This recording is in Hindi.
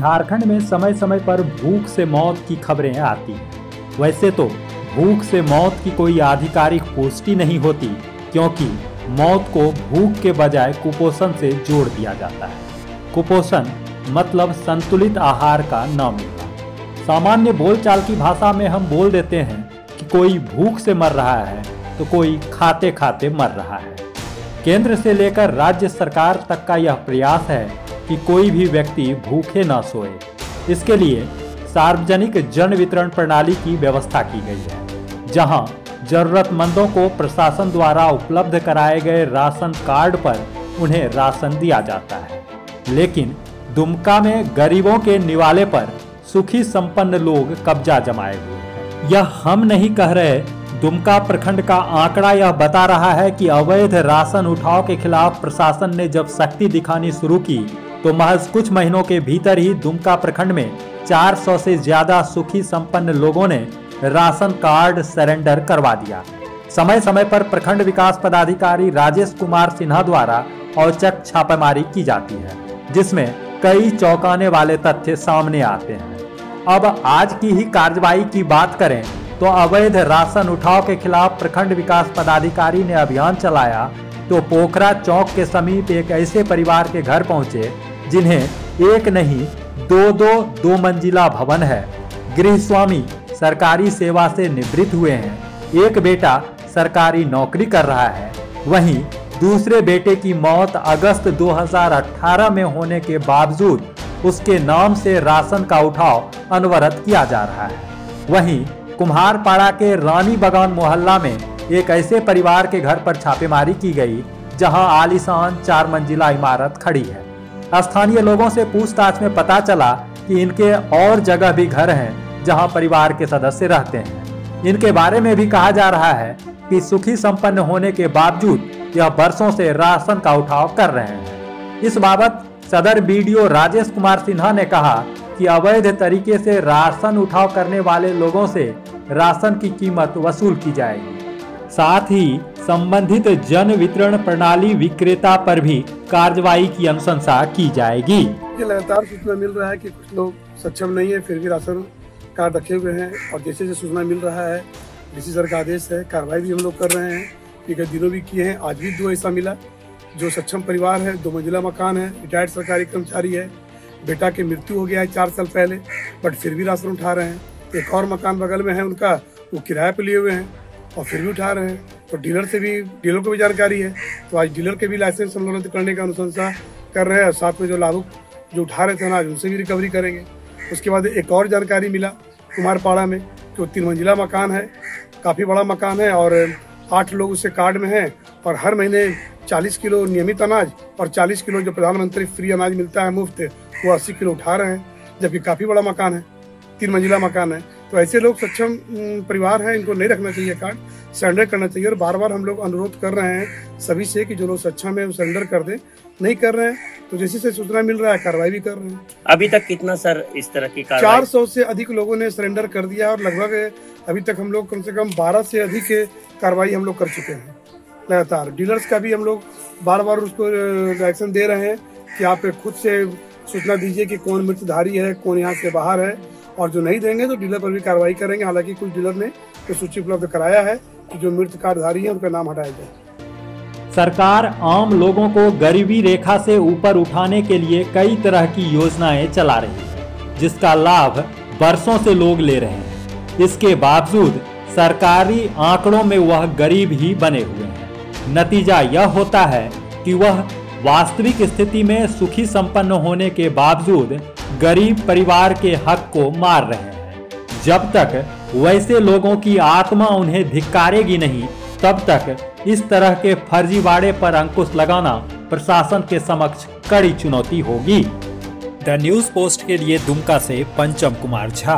झारखंड में समय समय पर भूख से मौत की खबरें आती वैसे तो भूख से मौत की कोई आधिकारिक पुष्टि नहीं होती, क्योंकि मौत को भूख के बजाय कुपोषण से जोड़ दिया जाता है। कुपोषण मतलब संतुलित आहार का न मिलना। सामान्य बोलचाल की भाषा में हम बोल देते हैं कि कोई भूख से मर रहा है तो कोई खाते खाते मर रहा है। केंद्र से लेकर राज्य सरकार तक का यह प्रयास है कि कोई भी व्यक्ति भूखे न सोए। इसके लिए सार्वजनिक जन वितरण प्रणाली की व्यवस्था की गई है, जहाँ जरूरतमंदों को प्रशासन द्वारा उपलब्ध कराए गए राशन कार्ड पर उन्हें राशन दिया जाता है। लेकिन दुमका में गरीबों के निवाले पर सुखी संपन्न लोग कब्जा जमाए हुए यह हम नहीं कह रहे, दुमका प्रखंड का आंकड़ा यह बता रहा है कि अवैध राशन उठाव के खिलाफ प्रशासन ने जब सख्ती दिखानी शुरू की तो महज कुछ महीनों के भीतर ही दुमका प्रखंड में 400 से ज़्यादा सुखी संपन्न लोगों ने राशन कार्ड सरेंडर करवा दिया। समय समय पर प्रखंड विकास पदाधिकारी राजेश कुमार सिन्हा द्वारा औचक छापेमारी की जाती है, जिसमें कई चौंकाने वाले तथ्य सामने आते हैं। अब आज की ही कार्रवाई की बात करें तो अवैध राशन उठाव के खिलाफ प्रखंड विकास पदाधिकारी ने अभियान चलाया तो पोखरा चौक के समीप एक ऐसे परिवार के घर पहुँचे जिन्हें एक नहीं, दो दो दो मंजिला भवन है। गृह स्वामी सरकारी सेवा से निवृत्त हुए हैं। एक बेटा सरकारी नौकरी कर रहा है। वहीं दूसरे बेटे की मौत अगस्त 2018 में होने के बावजूद उसके नाम से राशन का उठाव अनवरत किया जा रहा है। वहीं कुम्हारपाड़ा के रानी बगान मोहल्ला में एक ऐसे परिवार के घर पर छापेमारी की गई, जहाँ आलिशान चार मंजिला इमारत खड़ी है। स्थानीय लोगों से पूछताछ में पता चला कि इनके और जगह भी घर हैं, जहाँ परिवार के सदस्य रहते हैं। इनके बारे में भी कहा जा रहा है कि सुखी संपन्न होने के बावजूद यह बरसों से राशन का उठाव कर रहे हैं। इस बाबत सदर बीडीओ राजेश कुमार सिन्हा ने कहा कि अवैध तरीके से राशन उठाव करने वाले लोगों से राशन की कीमत वसूल की जाएगी। साथ ही संबंधित जन वितरण प्रणाली विक्रेता पर भी कार्रवाई की अनुशंसा की जाएगी। लगातार सूचना मिल रहा है कि कुछ लोग सक्षम नहीं है, फिर भी राशन कार्ड रखे हुए हैं और जैसे जैसे सूचना मिल रहा है, डीसी सर का आदेश है, कार्रवाई भी हम लोग कर रहे हैं। पिछले दिनों भी किए हैं, आज भी दो ऐसा मिला। जो सक्षम परिवार है, दो मंजिला मकान है, रिटायर्ड सरकारी कर्मचारी है, बेटा की मृत्यु हो गया है चार साल पहले, बट फिर भी राशन उठा रहे हैं। एक और मकान बगल में है, उनका वो किराए पर लिए हुए हैं और फिर भी उठा रहे हैं। तो डीलर से भी डीलर को भी जानकारी है। तो आज डीलर के भी लाइसेंस हम लोग करने का अनुशंसा कर रहे हैं और साथ में जो लाभुक, जो उठा रहे थे आज उनसे भी रिकवरी करेंगे। उसके बाद एक और जानकारी मिला कुमारपाड़ा में कि वो तीन मंजिला मकान है, काफ़ी बड़ा मकान है और आठ लोग उससे कार्ड में हैं और हर महीने 40 किलो नियमित अनाज और 40 किलो जो प्रधानमंत्री फ्री अनाज मिलता है मुफ़्त, वो 80 किलो उठा रहे हैं, जबकि काफ़ी बड़ा मकान है तीन मंजिला मकान है। तो ऐसे लोग सक्षम परिवार हैं, इनको नहीं रखना चाहिए कार्ड सरेंडर करना चाहिए और बार बार हम लोग अनुरोध कर रहे हैं सभी से कि जो लोग सक्षम में सरेंडर कर दें। नहीं कर रहे हैं तो जैसे से सूचना मिल रहा है कार्रवाई भी कर रहे हैं। अभी तक कितना सर इस तरह की चार सौ से अधिक लोगों ने सरेंडर कर दिया और लगभग अभी तक हम लोग कम से कम बारह से अधिक कार्रवाई हम लोग कर चुके हैं लगातार। डीलर्स का भी हम लोग बार बार उसको डायरेक्शन दे रहे हैं कि आप खुद से सूचना दीजिए कि कौन मृतधारी है कौन यहाँ से बाहर है और जो नहीं देंगे तो डीलर पर भी कार्रवाई करेंगे। हालाँकि कुछ डीलर ने तो सूची उपलब्ध कराया है जो मृत कार्डधारी है, उनका नाम हटाया जाए। सरकार आम लोगों को गरीबी रेखा से ऊपर उठाने के लिए कई तरह की योजनाएँ चला रही है, जिसका लाभ वर्षों से लोग ले रहे हैं। इसके बावजूद सरकारी आंकड़ों में वह गरीब ही बने हुए हैं। नतीजा यह होता है कि वह वास्तविक स्थिति में सुखी संपन्न होने के बावजूद गरीब परिवार के हक को मार रहे हैं। जब तक वैसे लोगों की आत्मा उन्हें धिक्कारेगी नहीं। तब तक इस तरह के फर्जीवाड़े पर अंकुश लगाना प्रशासन के समक्ष कड़ी चुनौती होगी। द न्यूज़ पोस्ट के लिए दुमका से पंचम कुमार झा।